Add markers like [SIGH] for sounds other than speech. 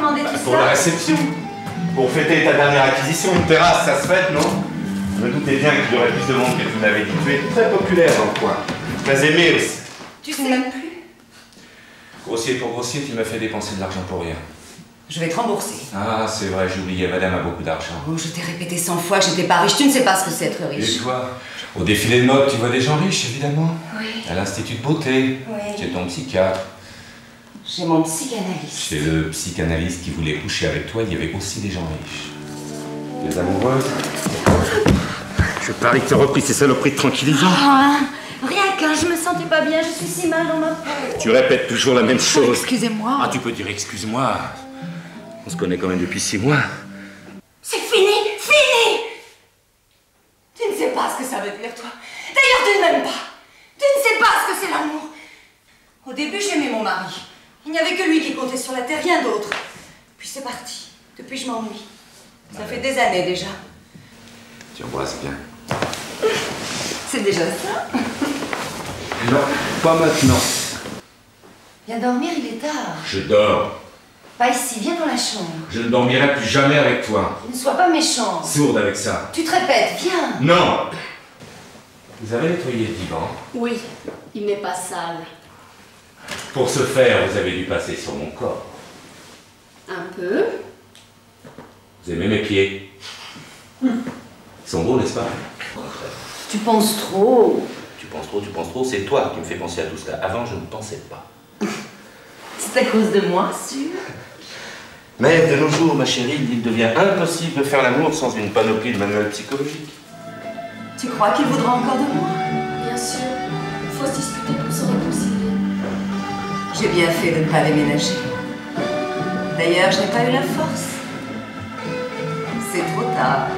tout Pour la réception. Pour fêter ta dernière acquisition, une terrasse, ça se fête, non? Je me doutais bien qu'il y aurait plus de monde que tu m'avais dit. Tu es très populaire dans le coin. Très aimé aussi. Tu sais même plus. Grossier pour grossier, tu m'as fait dépenser de l'argent pour rien. Je vais te rembourser. Ah, c'est vrai, j'ai oublié, madame a beaucoup d'argent. Oh, je t'ai répété cent fois que j'étais pas riche. Tu ne sais pas ce que c'est être Et riche. toi? Au défilé de mode, tu vois des gens riches, évidemment? Oui. À l'Institut de beauté. Oui. Chez ton psychiatre. J'ai mon psychanalyste. Chez le psychanalyste qui voulait coucher avec toi, il y avait aussi des gens riches. Des amoureuses. Je parie que tu as repris ces saloperies de tranquillisant. Ah, rien qu'un, je me sentais pas bien. Je suis si mal dans ma peau. Tu répètes toujours la même chose. Excusez-moi. Ah, tu peux dire excuse-moi. On se connaît quand même depuis six mois. C'est fini, fini Tu ne sais pas ce que ça veut dire, toi. D'ailleurs, tu ne m'aimes pas. Tu ne sais pas ce que c'est l'amour. Au début, j'aimais mon mari. Il n'y avait que lui qui comptait sur la terre, rien d'autre. Puis c'est parti. Depuis, je m'ennuie. Ça fait des années déjà. Tu embrasses bien. C'est déjà ça. Non, pas maintenant. Viens dormir, il est tard. Je dors. Pas ici, viens dans la chambre. Je ne dormirai plus jamais avec toi. Ne sois pas méchant. Sourde avec ça. Tu te répètes, viens. Non Vous avez nettoyé le divan? Oui, il n'est pas sale. Pour ce faire, vous avez dû passer sur mon corps. Un peu. Vous aimez mes pieds Ils sont beaux, n'est-ce pas? Tu penses trop. Tu penses trop, tu penses trop, c'est toi qui me fais penser à tout cela. Avant, je ne pensais pas. [LAUGHS] C'est à cause de moi, sûr. Mais de nos jours, ma chérie, il devient impossible de faire l'amour sans une panoplie de manuels psychologiques. Tu crois qu'il voudra encore de moi? Bien sûr, il faut se disputer pour se réconcilier. J'ai bien fait de ne pas déménager. D'ailleurs, je n'ai pas eu la force. C'est trop tard.